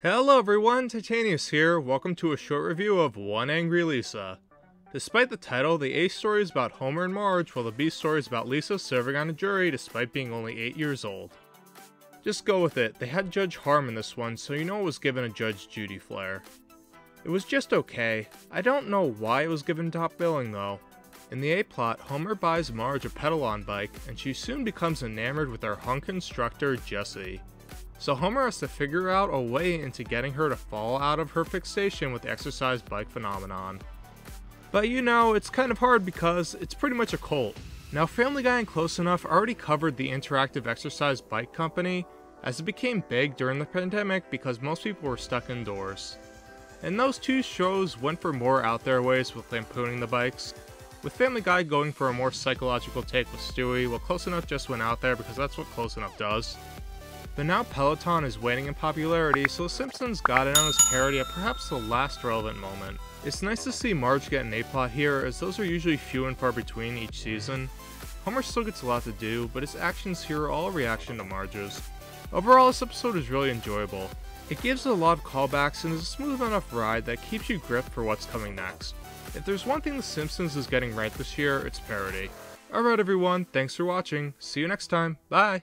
Hello everyone, Titanius here. Welcome to a short review of One Angry Lisa. Despite the title, the A story is about Homer and Marge, while the B story is about Lisa serving on a jury despite being only 8 years old. Just go with it, they had Judge Harm in this one, so you know it was given a Judge Judy flair. It was just okay. I don't know why it was given top billing though. In the A plot, Homer buys Marge a Pedalon bike, and she soon becomes enamored with our hunk instructor, Jesse. So Homer has to figure out a way into getting her to fall out of her fixation with the exercise bike phenomenon. But you know, it's kind of hard because it's pretty much a cult. Now Family Guy and Close Enough already covered the interactive exercise bike company, as it became big during the pandemic because most people were stuck indoors. And those two shows went for more out there ways with lampooning the bikes, with Family Guy going for a more psychological take with Stewie, while Close Enough just went out there because that's what Close Enough does. But now Peloton is waning in popularity, so Simpsons got in on this parody at perhaps the last relevant moment. It's nice to see Marge get an A-plot here, as those are usually few and far between each season. Homer still gets a lot to do, but his actions here are all a reaction to Marge's. Overall, this episode is really enjoyable. It gives a lot of callbacks and is a smooth enough ride that keeps you gripped for what's coming next. If there's one thing The Simpsons is getting right this year, it's parody. Alright everyone, thanks for watching, see you next time, bye!